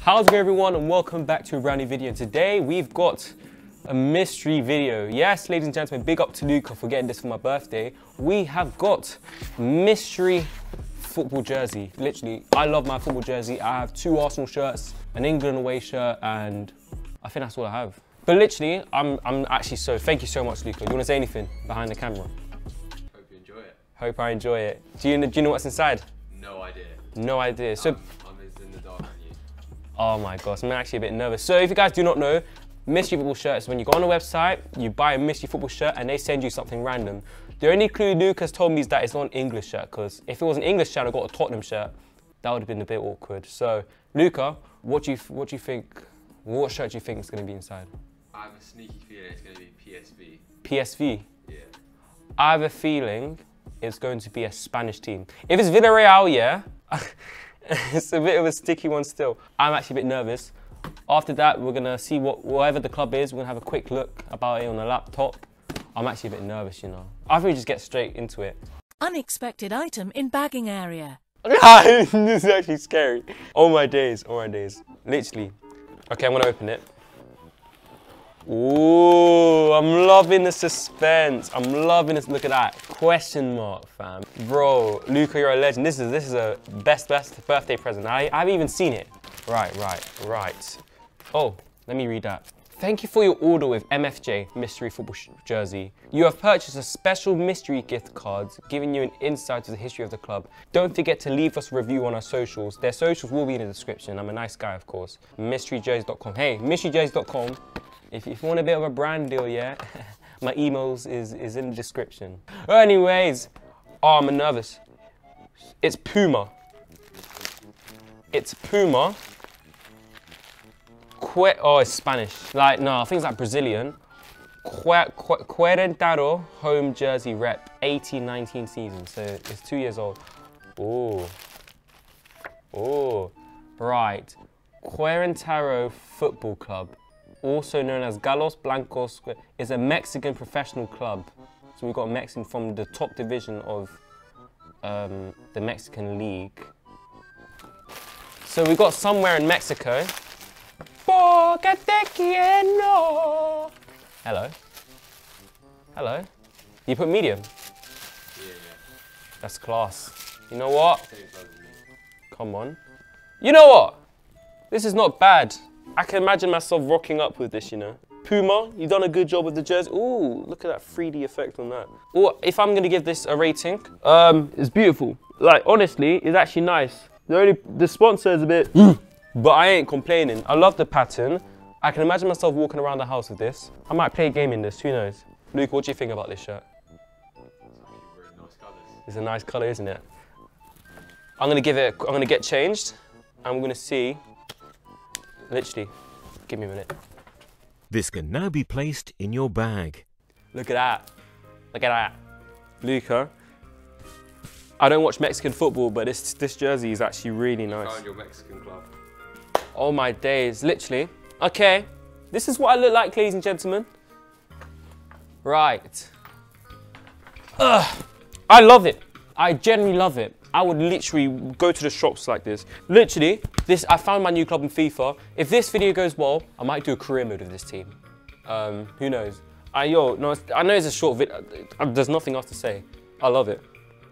How's it going everyone and welcome back to a brand new video. Today we've got a mystery video. Yes, ladies and gentlemen, big up to Luca for getting this for my birthday. We have got mystery football jersey. Literally, I love my football jersey. I have two Arsenal shirts, an England away shirt, and I think that's all I have. But literally, I'm, I'm actually so, thank you so much, Luca. You want to say anything behind the camera? Hope you enjoy it. Hope I enjoy it. Do you, do you know what's inside? No idea. No idea. So, I'm, Oh my gosh, I'm actually a bit nervous. So if you guys do not know, mystery football shirts, when you go on a website, you buy a mystery football shirt and they send you something random. The only clue Lucas told me is that it's not an English shirt, because if it was an English shirt, I got a Tottenham shirt, that would have been a bit awkward. So, Luca, what do you what do you think? What shirt do you think is going to be inside? I have a sneaky feeling it's going to be PSV. PSV. Yeah. I have a feeling it's going to be a Spanish team. If it's Villarreal, yeah, it's a bit of a sticky one still. I'm actually a bit nervous. After that, we're gonna see what whatever the club is. We're gonna have a quick look about it on the laptop. I'm actually a bit nervous, you know. I think we just get straight into it. Unexpected item in bagging area. this is actually scary. Oh my days, oh my days. Literally. Okay, I'm gonna open it. Ooh, I'm loving the suspense. I'm loving this. Look at that. Question mark, fam. Bro, Luca, you're a legend. This is this is a best best birthday present. I, I haven't even seen it. Right, right, right. Oh, let me read that. Thank you for your order with MFJ Mystery Football Jersey. You have purchased a special mystery gift cards, giving you an insight to the history of the club. Don't forget to leave us a review on our socials. Their socials will be in the description. I'm a nice guy, of course. MysteryJersey.com. Hey, MysteryJersey.com. If, if you want a bit of a brand deal, yeah, my emails is, is in the description. Anyways, oh, I'm nervous. It's Puma. It's Puma. Que- oh, it's Spanish. Like, no, I think it's like Brazilian. Que- que- home jersey rep, 18-19 season. So it's two years old. Oh. Oh. Right. Querétaro Football Club, also known as Gallos Blancos, is a Mexican professional club. So we've got Mexican from the top division of um, the Mexican league. So we got somewhere in Mexico. Hello. Hello. You put medium. Yeah, yeah. That's class. You know what? Come on. You know what? This is not bad. I can imagine myself rocking up with this, you know. Puma, you've done a good job with the jersey. Ooh, look at that 3D effect on that. Or if I'm gonna give this a rating, um, it's beautiful. Like honestly, it's actually nice. The only the sponsor is a bit, but I ain't complaining. I love the pattern. I can imagine myself walking around the house with this. I might play a game in this. Who knows? Luke, what do you think about this shirt? It's a nice color, isn't it? I'm gonna give it. I'm gonna get changed. and we're gonna see. Literally, give me a minute. This can now be placed in your bag. Look at that. Look at that. Luca. I don't watch Mexican football, but this this jersey is actually really nice. Found your Mexican club. Oh my days, literally. Okay, this is what I look like, ladies and gentlemen. Right. Ugh. I love it. I genuinely love it. I would literally go to the shops like this. Literally, this. I found my new club in FIFA. If this video goes well, I might do a career mode with this team. Um, who knows? I yo, no, I know it's a short video. There's nothing else to say. I love it.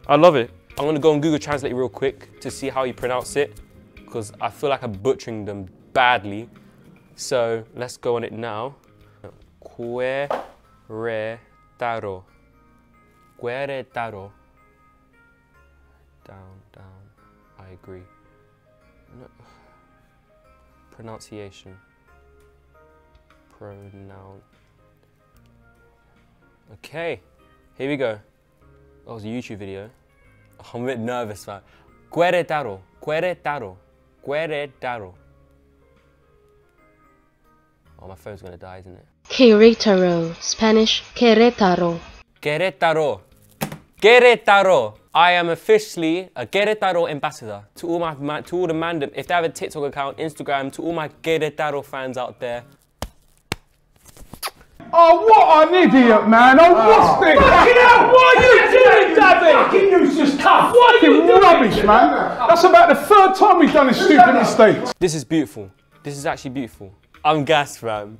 I love it. I'm gonna go on Google Translate real quick to see how you pronounce it, because I feel like I'm butchering them badly. So let's go on it now. Querétaro. Querétaro. Down, down. I agree. No. Pronunciation. Pronoun. Okay, here we go. That was a YouTube video. I'm a bit nervous, man. Querétaro. Querétaro. Querétaro. Oh, my phone's gonna die, isn't it? Querétaro, Spanish Querétaro. Querétaro. Querétaro. I am officially a Querétaro ambassador to all my, my to all the mandem. If they have a TikTok account, Instagram, to all my Querétaro fans out there. Oh, what an idiot, man! I lost it. Fucking hell, what are you doing, David? Fucking useless cunt. What are you doing? rubbish, man. That's about the third time we've done this stupid mistake. This is beautiful. This is actually beautiful. I'm gassed, fam.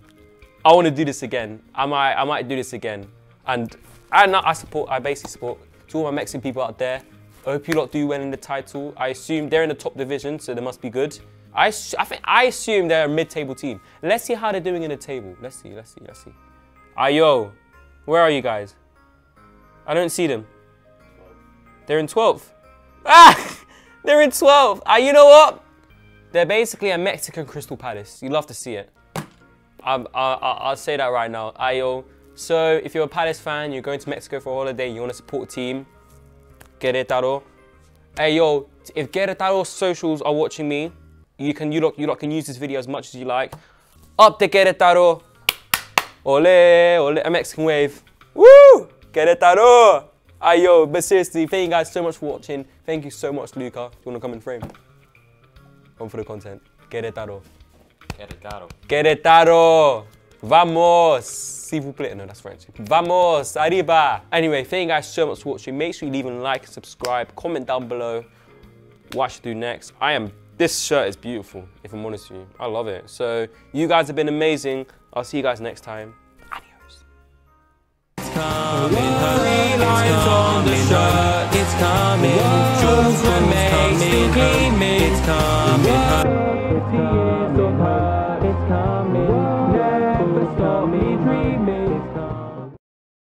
I want to do this again. I might, I might do this again. And I, I support, I basically support to all my Mexican people out there. I hope you lot do well in the title. I assume they're in the top division, so they must be good. I, I think I assume they're a mid-table team. Let's see how they're doing in the table. Let's see, let's see, let's see. Ayo, where are you guys? I don't see them. They're in 12th. Ah, they're in 12th. Ah, you know what? They're basically a Mexican Crystal Palace. You love to see it. I, I, I'll say that right now. Ayo. So if you're a Palace fan, you're going to Mexico for a holiday, you want to support a team, Querétaro. Hey yo, if Querétaro socials are watching me, you can you lot, you lot can use this video as much as you like. Up to Querétaro. Ole, ole, a Mexican wave. Woo! Querétaro. Ayo, but seriously, thank you guys so much for watching. Thank you so much, Luca. You wanna come in frame? Come for the content. Querétaro. Querétaro. Querétaro. Vamos. S'il vous plaît. No, that's French. Vamos. Arriba. Anyway, thank you guys so much for watching. Make sure you leave a like, subscribe, comment down below what I should do next. I am, this shirt is beautiful, if I'm honest with you. I love it. So, you guys have been amazing. I'll see you guys next time. Adios. It's coming, just remain, it's coming.